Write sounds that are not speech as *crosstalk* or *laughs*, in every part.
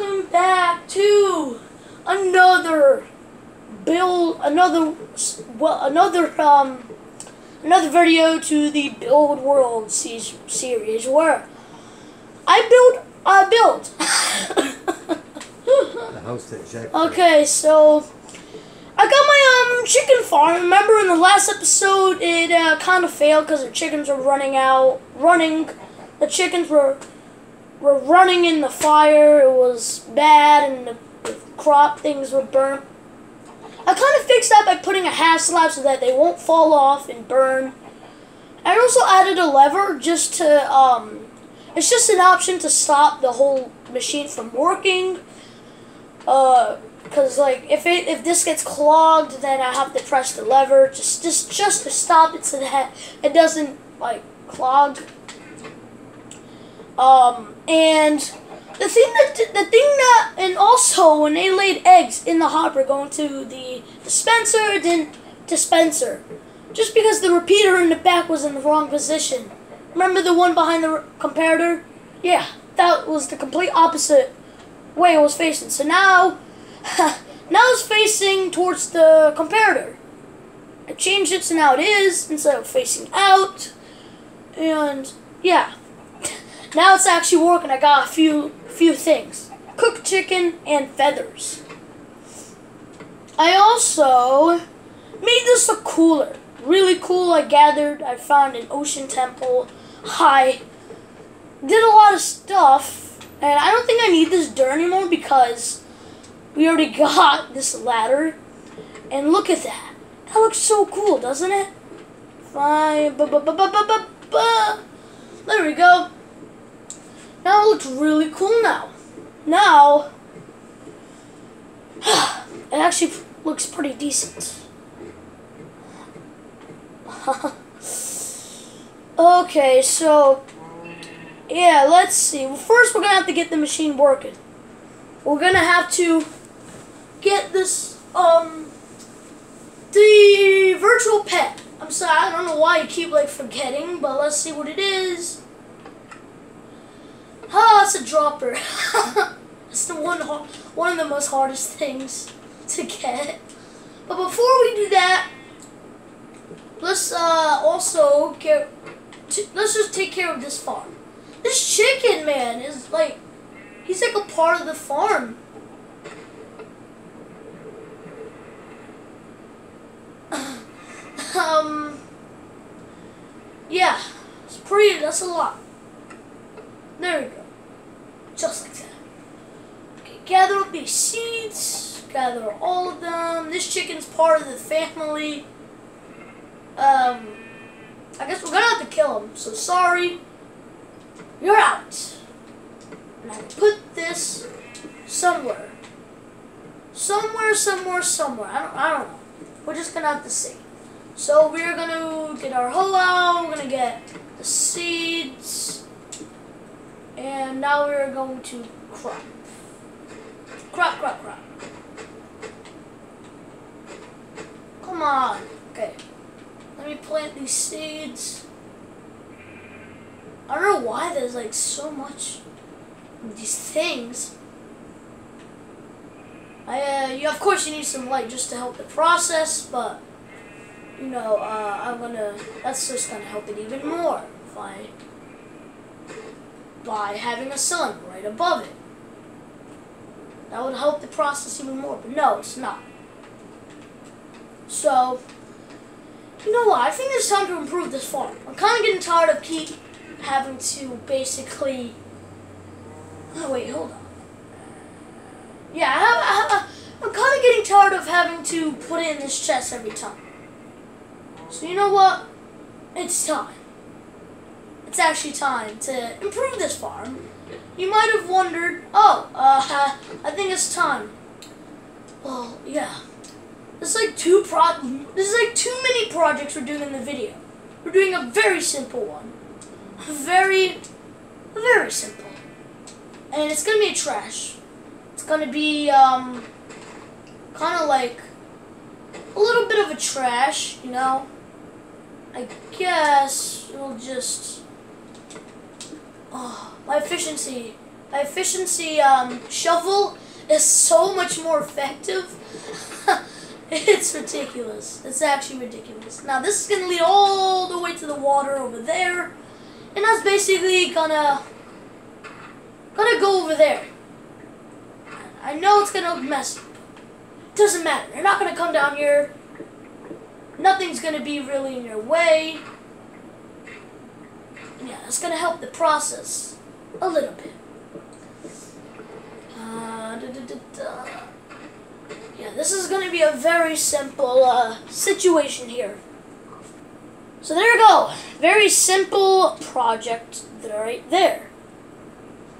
welcome back to another build, another well, another um, another video to the Build World se- series where I build, I build. The house okay, so I got my um chicken farm. Remember in the last episode, it uh, kind of failed because the chickens were running out, running. The chickens were were running in the fire. It was bad, and the, the crop things were burnt. I kind of fixed that by putting a half slab so that they won't fall off and burn. I also added a lever just to um, it's just an option to stop the whole machine from working. Uh, cause like if it if this gets clogged, then I have to press the lever just just just to stop it so that it doesn't like clog. Um, and the thing that the thing that and also when they laid eggs in the hopper going to the dispenser, didn't dispenser, just because the repeater in the back was in the wrong position. Remember the one behind the comparator? Yeah, that was the complete opposite way it was facing. So now, *laughs* now it's facing towards the comparator. I changed it so now it is instead of facing out. And yeah, now it's actually working. I got a few few things: cooked chicken and feathers. I also made this a cooler. Really cool. I gathered. I found an ocean temple. I did a lot of stuff, and I don't think I need this dirt anymore because we already *laughs* got this ladder. And look at that. That looks so cool, doesn't it? Fine. There we go. Now it looks really cool now. Now, *sighs* it actually looks pretty decent. *laughs* okay, so, yeah, let's see. Well, first we're going to have to get the machine working. We're going to have to get this, um, the virtual pet. I'm sorry, I don't know why you keep, like, forgetting, but let's see what it is. Ah, it's a dropper. *laughs* it's the one one of the most hardest things to get. But before we do that, let's uh, also get. let's just take care of this farm. This chicken man is like, he's like a part of the farm. *laughs* um. Yeah, it's pretty. That's a lot. There we go. Just like that. Okay, gather up these seeds. Gather all of them. This chicken's part of the family. Um, I guess we're gonna have to kill him. So sorry. You're out. And I put this somewhere. Somewhere, somewhere, somewhere. I don't, I don't know. We're just gonna have to see. So we're gonna get our hoe out. We're gonna get the seeds. And now we're going to crop. Crop, crop, crop. Come on. Okay. Let me plant these seeds. I don't know why there's like so much these things. I, uh, you, of course you need some light just to help the process, but you know, uh, I'm gonna, that's just gonna help it even more if I by having a sun right above it. That would help the process even more, but no, it's not. So, you know what, I think it's time to improve this farm. I'm kind of getting tired of keep having to basically, oh wait, hold on. Yeah, I am kind of getting tired of having to put it in this chest every time. So you know what, it's time it's actually time to improve this farm. You might have wondered, oh, uh, I think it's time. Well, yeah. This is like two pro. This is like too many projects we're doing in the video. We're doing a very simple one. A Very, very simple. And it's gonna be a trash. It's gonna be um, kind of like a little bit of a trash, you know. I guess we'll just Oh, my efficiency My efficiency um, shovel is so much more effective. *laughs* it's ridiculous. It's actually ridiculous. Now this is gonna lead all the way to the water over there, and that's basically gonna gonna go over there. I know it's gonna look messy. Doesn't matter. You're not gonna come down here. Nothing's gonna be really in your way. Yeah, it's gonna help the process a little bit. Uh, yeah, this is going to be a very simple uh, situation here. So there you go. Very simple project right there.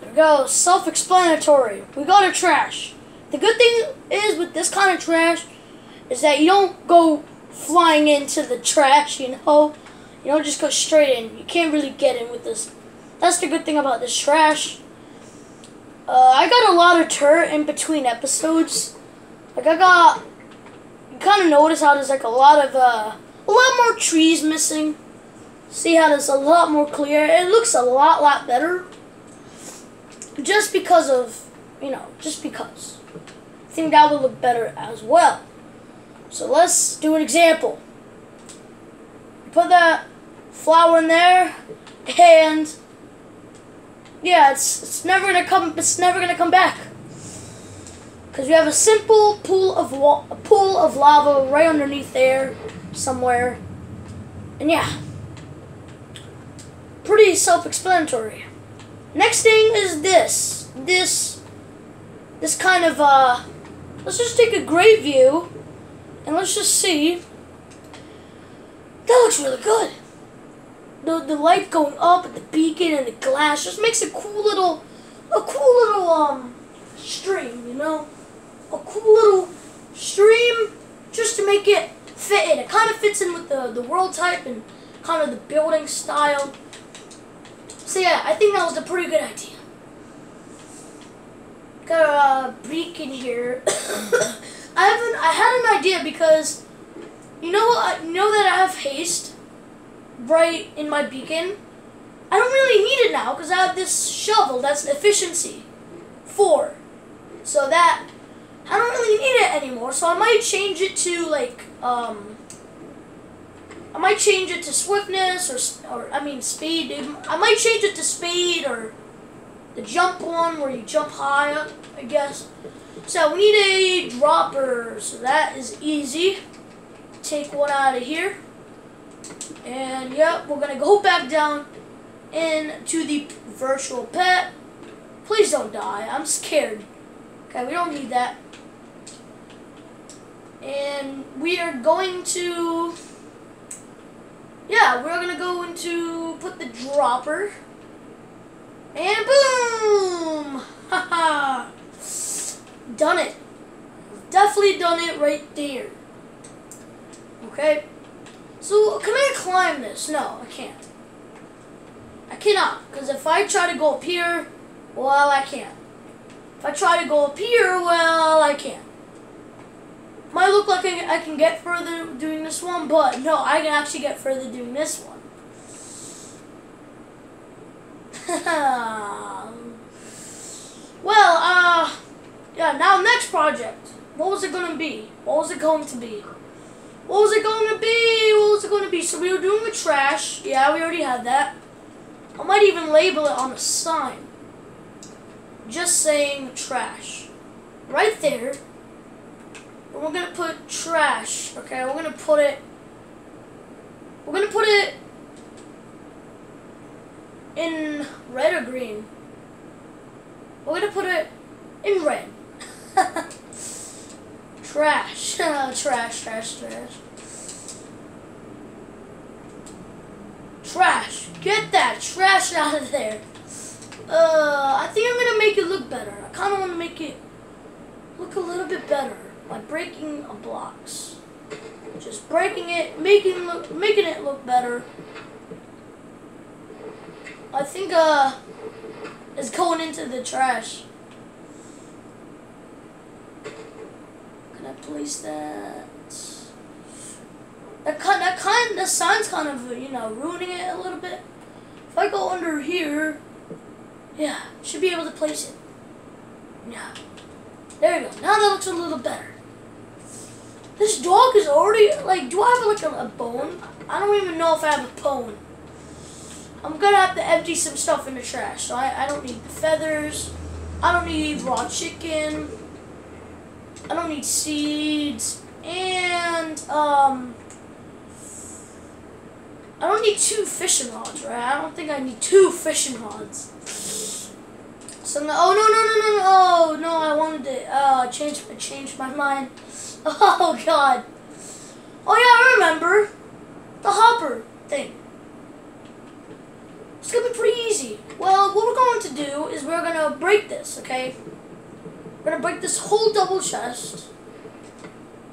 There we go. Self-explanatory. We got our trash. The good thing is with this kind of trash is that you don't go flying into the trash, you know. You don't just go straight in. You can't really get in with this. That's the good thing about this trash. Uh, I got a lot of dirt in between episodes. Like I got, you kind of notice how there's like a lot of, uh, a lot more trees missing. See how there's a lot more clear. It looks a lot, lot better. Just because of, you know, just because. I think that would look better as well. So let's do an example. Put that flower in there, and yeah, it's it's never gonna come. It's never gonna come back. Cause we have a simple pool of wa- pool of lava right underneath there, somewhere, and yeah, pretty self-explanatory. Next thing is this, this, this kind of uh. Let's just take a great view, and let's just see. That looks really good the the light going up and the beacon and the glass just makes a cool little a cool little um stream, you know? A cool little stream just to make it fit in. It kind of fits in with the, the world type and kind of the building style. So yeah, I think that was a pretty good idea. Got a beacon here. *coughs* I haven't I had an idea because you know what you know that I have haste right in my beacon. I don't really need it now because I have this shovel that's efficiency 4. So that, I don't really need it anymore. So I might change it to like, um, I might change it to swiftness or, or I mean speed. I might change it to speed or the jump one where you jump high up, I guess. So we need a dropper, so that is easy. Take one out of here. And yep, we're gonna go back down into the virtual pet. Please don't die. I'm scared. Okay, we don't need that. And we are going to yeah, we're gonna go into put the dropper. And boom! *laughs* Haha! done it. Definitely done it right there. Okay. So, can I climb this? No, I can't. I cannot, because if I try to go up here, well, I can't. If I try to go up here, well, I can't. Might look like I, can get further doing this one, but no, I can actually get further doing this one. *laughs* well, uh, yeah, now next project. What was it going to be? What was it going to be? What was it going to be? What was it going to be? So we were doing the trash. Yeah, we already had that. I might even label it on a sign. Just saying trash. Right there. we're going to put trash. Okay, we're going to put it... We're going to put it in red or green. We're going to put it in red. *laughs* Trash. *laughs* trash, trash, trash. Trash. Get that trash *laughs* out of there. Uh, I think I'm going to make it look better. I kind of want to make it look a little bit better by breaking a blocks. Just breaking it, making look, making it look better. I think uh, it's going into the trash. I place that? That kind, that kind, the sign's kind of, you know, ruining it a little bit. If I go under here, Yeah, should be able to place it. Yeah. There you go. Now that looks a little better. This dog is already, like, do I have, like, a, a bone? I don't even know if I have a bone. I'm gonna have to empty some stuff in the trash. So I, I don't need the feathers. I don't need raw chicken. I don't need seeds. And, um, I don't need two fishing rods, right? I don't think I need two fishing rods. So no, oh no no no no no oh, no! I wanted to uh change I changed my mind. *laughs* Oh god. Oh yeah, I remember the hopper thing. It's gonna be pretty easy. Well, what we're going to do is we're gonna break this, okay? We're gonna break this whole double chest.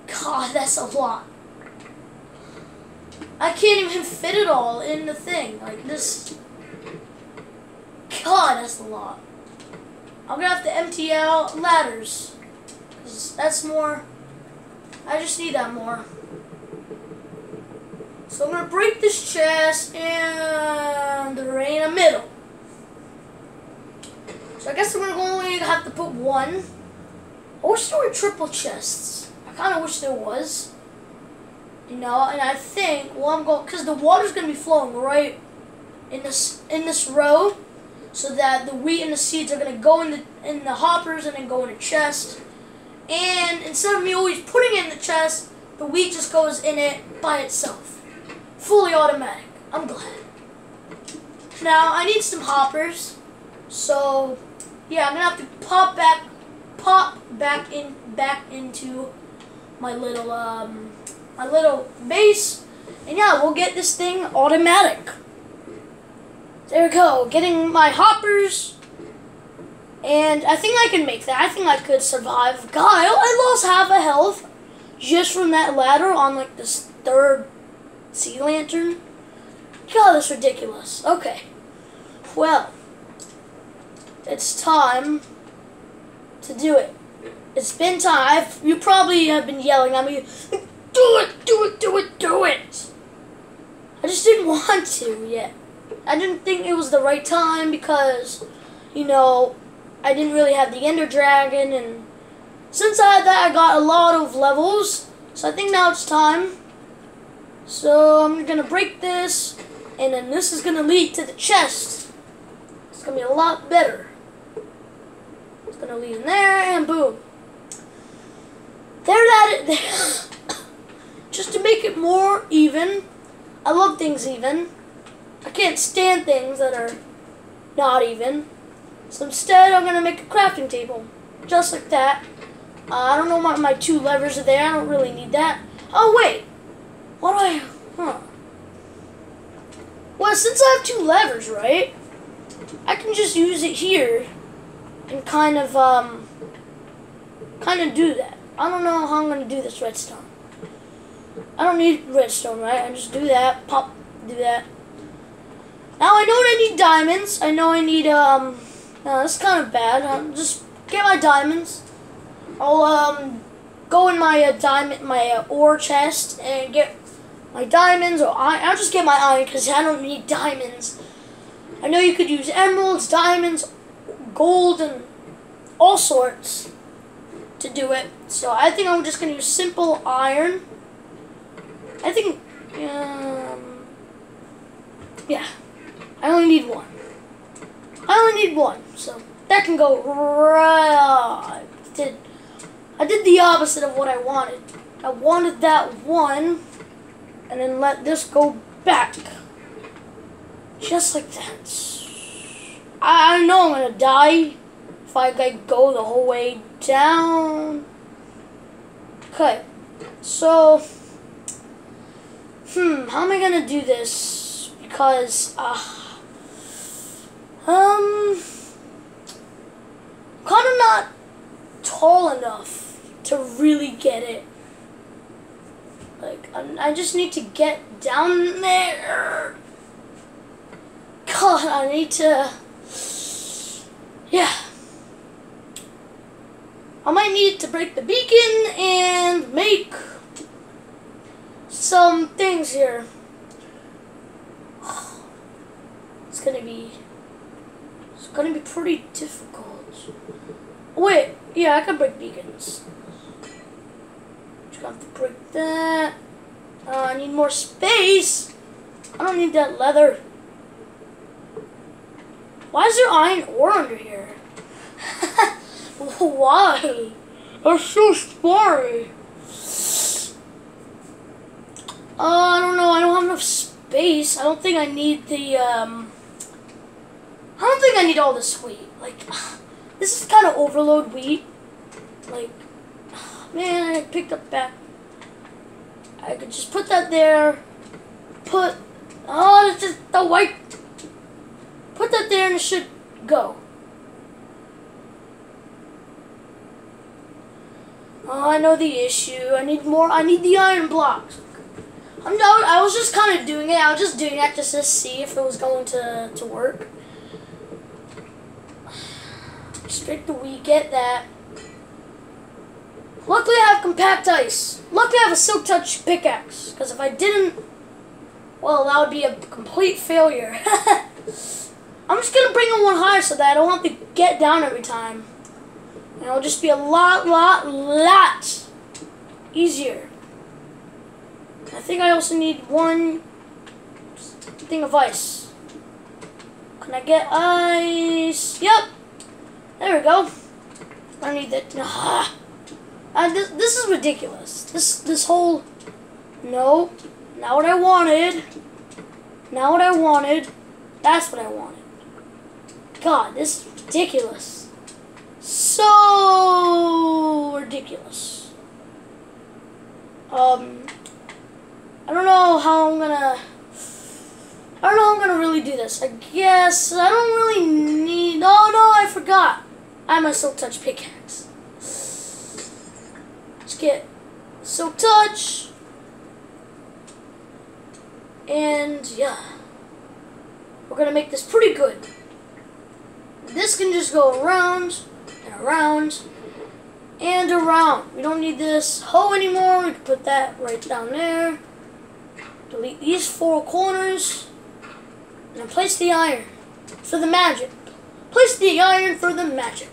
God, that's a lot. I can't even fit it all in the thing. Like this. God, that's a lot. I'm gonna have to empty out ladders. That's more. I just need that more. So I'm gonna break this chest and there ain't a middle. So I guess gonna only have to put one. I wish there were triple chests. I kind of wish there was. You know, and I think well I'm going because the water's gonna be flowing right in this in this row, so that the wheat and the seeds are gonna go in the in the hoppers and then go in the chest. And instead of me always putting it in the chest, the wheat just goes in it by itself. Fully automatic. I'm glad. Now, I need some hoppers. So, yeah, I'm going to have to pop back, pop back in, back into my little, um, my little base. And yeah, we'll get this thing automatic. There we go. Getting my hoppers. And I think I can make that. I think I could survive. God, I lost half a health just from that ladder on like this third sea lantern. God, that's ridiculous. Okay. Well, it's time to do it. It's been time. I've, you probably have been yelling at me, do it, do it, do it, do it. I just didn't *laughs* want to yet. I didn't think it was the right time because, you know, I didn't really have the Ender Dragon, and since I had that, I got a lot of levels. So I think now it's time. So I'm gonna break this, and then this is gonna lead to the chest. It's gonna be a lot better. Gonna lead in there, and boom. There that it. *coughs* Just to make it more even. I love things even. I can't stand things that are not even. So instead, I'm going to make a crafting table. Just like that. Uh, I don't know why my two levers are there. I don't really need that. Oh, wait. What do I... Huh. Well, since I have two levers, right? I can just use it here and kind of, um, kind of do that. I don't know how I'm going to do this redstone. I don't need redstone, right? I just do that, pop, do that. Now I know I need diamonds. I know I need, um, that's kind of bad. I'll just get my diamonds. I'll um go in my uh, diamond, my uh, ore chest, and get my diamonds. Or I, I'll just get my iron because I don't need diamonds. I know you could use emeralds, diamonds, gold, and all sorts to do it. So I think I'm just gonna use simple iron. I think, um, yeah, I only need one. I only need one, so that can go right. Did I did the opposite of what I wanted. I wanted that one, and then let this go back, just like that. I, I know I'm gonna die if I like, go the whole way down. Okay, so hmm, how am I gonna do this? Because uh. Um, kind of not tall enough to really get it. Like, I, I just need to get down there. God, I need to. Yeah. I might need to break the beacon and make some things here. *sighs* It's gonna be it's gonna be pretty difficult. Wait, yeah, I can break beacons. Just have to break that. Uh, I need more space. I don't need that leather. Why is there iron ore under here? *laughs* Why? That's so scary. Uh, I don't know. I don't have enough space. I don't think I need the, um... I don't think I need all this wheat. Like, *sighs* this is kind of overload wheat. Like, *sighs* man, I picked up back. I could just put that there. Put, oh, it's just the white. Put that there and it should go. Oh, I know the issue. I need more. I need the iron blocks. I'm no. I was just kind of doing it. I was just doing that just to see if it was going to to work. Restrict the wheat. Get that. Luckily, I have compact ice. Luckily, I have a silk touch pickaxe. Because if I didn't, well, that would be a complete failure. *laughs* I'm just gonna bring them one higher so that I don't have to get down every time. And it'll just be a lot, lot, lot easier. I think I also need one thing of ice. Can I get ice? Yep. There we go. I need that. Ah. And this, this is ridiculous. This this whole no, not what I wanted. Not what I wanted. That's what I wanted. God, this is ridiculous. So ridiculous. Um, I don't know how I'm gonna. I don't know how I'm gonna really do this. I guess I don't really need. Oh no, I forgot. I my silk touch pickaxe. Let's get silk touch. And yeah, we're gonna make this pretty good. This can just go around and around and around. We don't need this hoe anymore. We can put that right down there. Delete these four corners. And place the iron for the magic. Place the iron for the magic.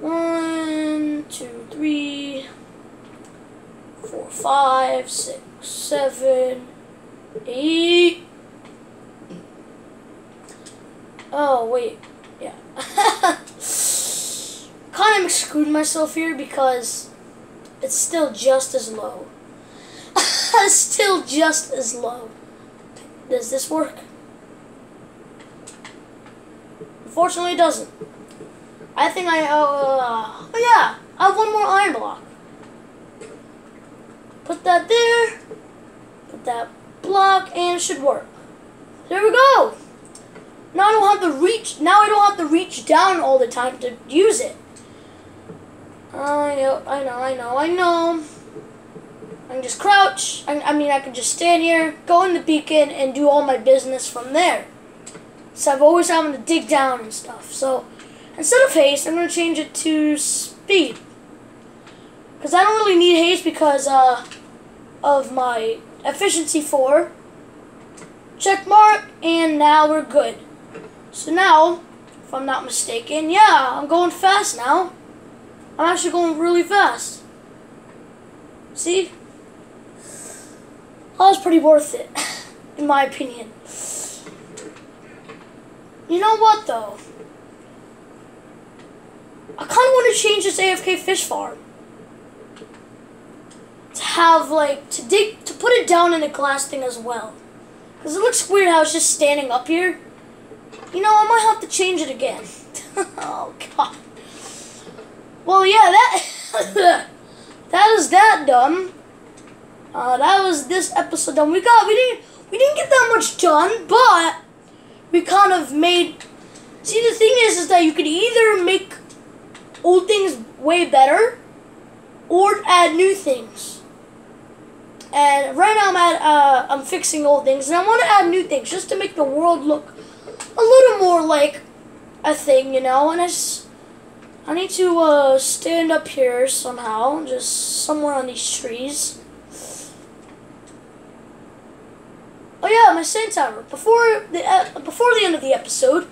One, two, three, four, five, six, seven, eight. Oh, wait. Yeah. kind of screwed myself here because it's still just as low. *laughs* still just as low. Does this work? Unfortunately, it doesn't. I think I, uh, oh yeah, I have one more iron block. Put that there, put that block, and it should work. There we go. Now I don't have to reach, now I don't have to reach down all the time to use it. I know, I know, I know, I know. I can just crouch. I, I mean, I can just stand here, go in the beacon, and do all my business from there. So I've always having to dig down and stuff. So instead of haste, I'm going to change it to speed. Because I don't really need haste because uh, of my efficiency 4. Check mark, and now we're good. So now, if I'm not mistaken, yeah, I'm going fast now. I'm actually going really fast. See? That was pretty worth it, *laughs* in my opinion. You know what, though? I kind of want to change this AFK fish farm. To have, like, to dig, to put it down in a glass thing as well. Because it looks weird how it's just standing up here. You know, I might have to change it again. *laughs* oh, God. Well, yeah, that... *laughs* that is that done. Uh, that was this episode done. We got we didn't we didn't get that much done, but we kind of made. See, the thing is, is that you could either make old things way better, or add new things. And right now I'm at uh, I'm fixing old things, and I want to add new things just to make the world look a little more like a thing, you know. And I just I need to uh, stand up here somehow, just somewhere on these trees. Oh yeah, my sand tower. Before the uh, before the end of the episode,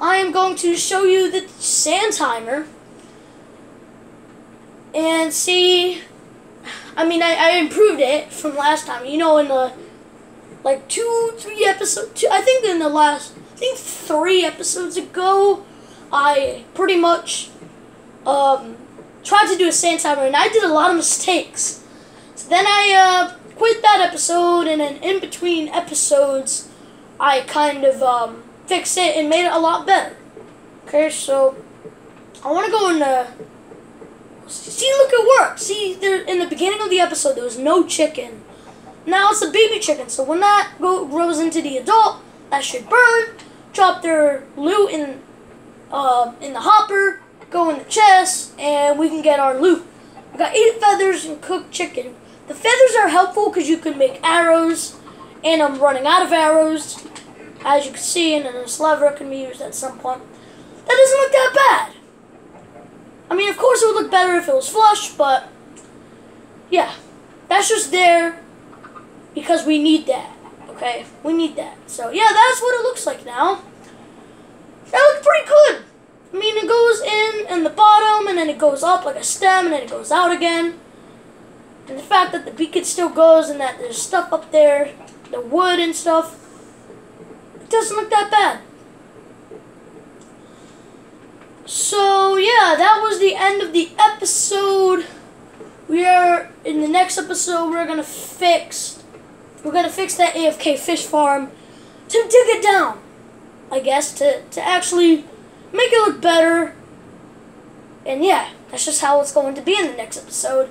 I am going to show you the sand timer and see. I mean, I, I improved it from last time. You know, in the like two, three episodes. I think in the last, think three episodes ago, I pretty much um, tried to do a sand timer, and I did a lot of mistakes. So then I uh, quit that episode, and then in between episodes, I kind of um, fixed it and made it a lot better. Okay, so I want to go in the. See, look, it worked. See, there in the beginning of the episode, there was no chicken. Now it's a baby chicken, so when that grows into the adult, that should burn. Drop their loot in, uh, in the hopper, go in the chest, and we can get our loot. We got eight feathers and cooked chicken. The feathers are helpful because you can make arrows, and I'm running out of arrows, as you can see, and then this lever can be used at some point. That doesn't look that bad. I mean, of course it would look better if it was flush, but yeah, that's just there because we need that. Okay, we need that. So yeah, that's what it looks like now. That looks pretty good. I mean, it goes in in the bottom, and then it goes up like a stem, and then it goes out again. And the fact that the beacon still goes, and that there's stuff up there, the wood and stuff, it doesn't look that bad. So yeah, that was the end of the episode. We are in the next episode. We're gonna fix. We're gonna fix that AFK fish farm to dig it down. I guess to to actually make it look better. And yeah, that's just how it's going to be in the next episode.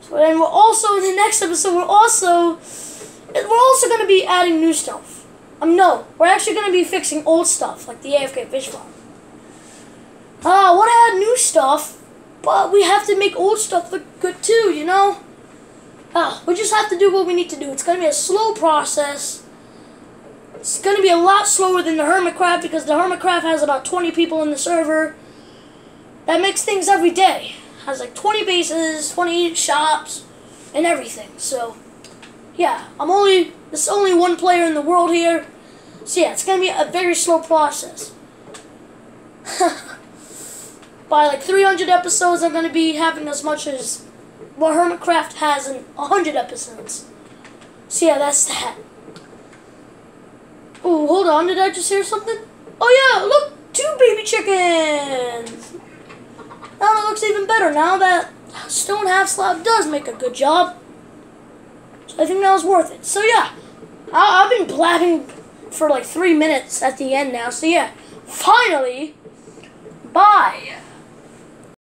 So then we're also in the next episode. We're also we're also gonna be adding new stuff. Um, no, we're actually gonna be fixing old stuff like the AFK fish farm. Ah, I want to add new stuff, but we have to make old stuff look good too, you know? Ah, we just have to do what we need to do. It's going to be a slow process. It's going to be a lot slower than the Hermitcraft because the Hermitcraft has about 20 people in the server. That makes things every day. Has like 20 bases, 20 shops, and everything. So, yeah, I'm only, there's only one player in the world here. So yeah, it's going to be a very slow process. *laughs* by like 300 episodes, I'm going to be having as much as what Hermitcraft has in 100 episodes. So yeah, that's that. Oh, hold on, did I just hear something? Oh yeah, look, two baby chickens! Now it looks even better now that Stone Half Slab does make a good job. So I think that was worth it. So yeah, I I've been blabbing for like three minutes at the end now. So yeah, finally,